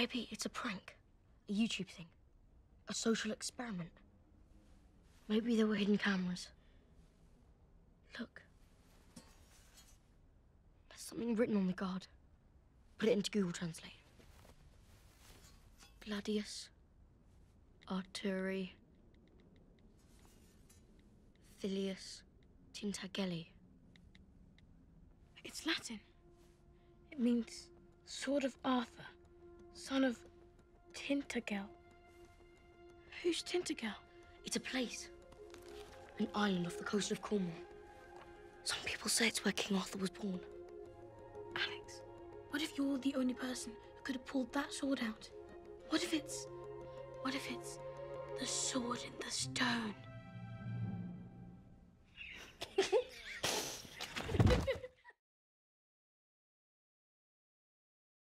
Maybe it's a prank, a YouTube thing, a social experiment. Maybe there were hidden cameras. Look. There's something written on the guard. Put it into Google Translate. Gladius Arturi Filius Tintagelli. It's Latin. It means sword of Arthur, son of Tintagel. Who's Tintagel? It's a place. An island off the coast of Cornwall. Some people say it's where King Arthur was born. Alex, what if you're the only person who could have pulled that sword out? What if it's. What if it's the sword in the stone?